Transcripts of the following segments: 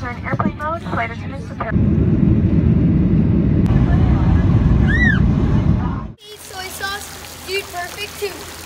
Controls are in airplane mode. Flight attendants prepare. soy sauce, dude, perfect too.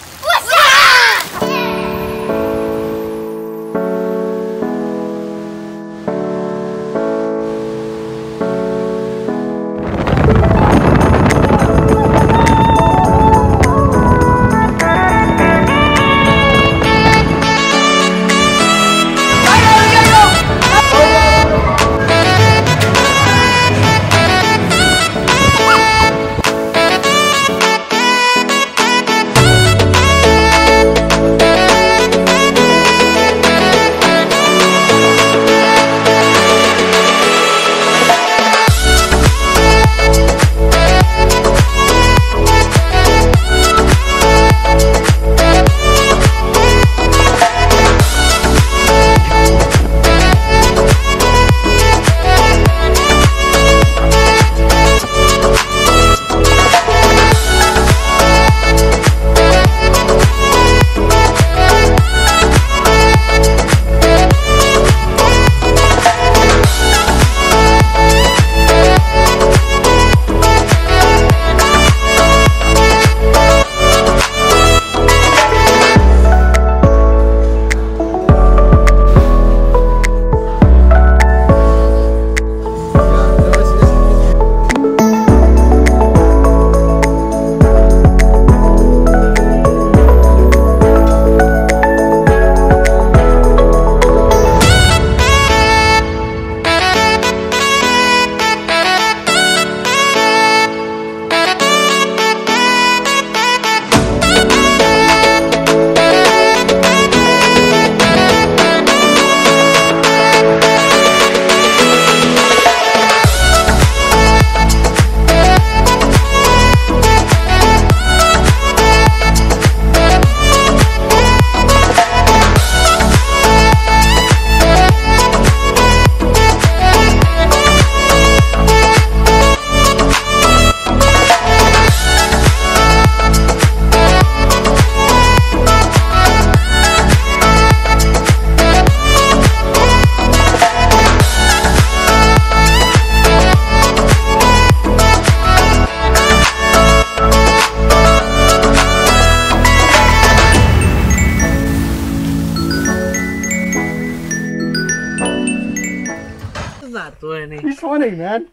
20. He's 20, man.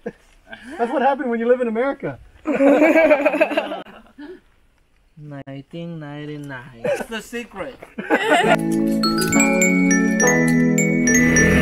That's what happened when you live in America. 1999. That's the secret.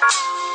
Bye.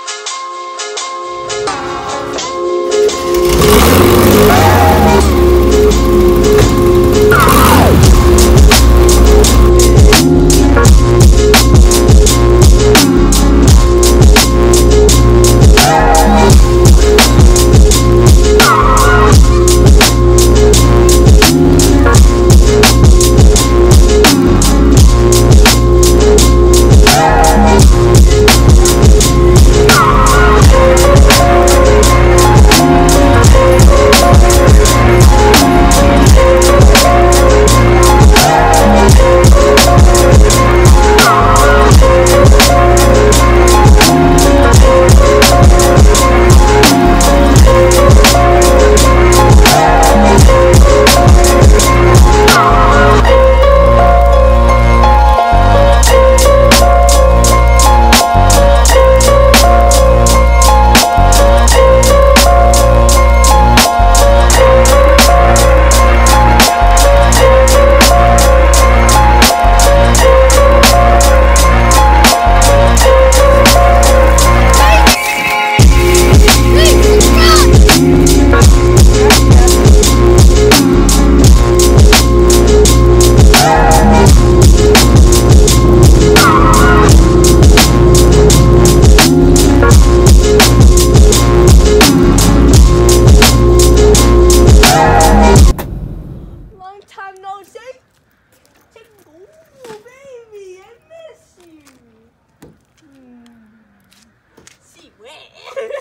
bleh.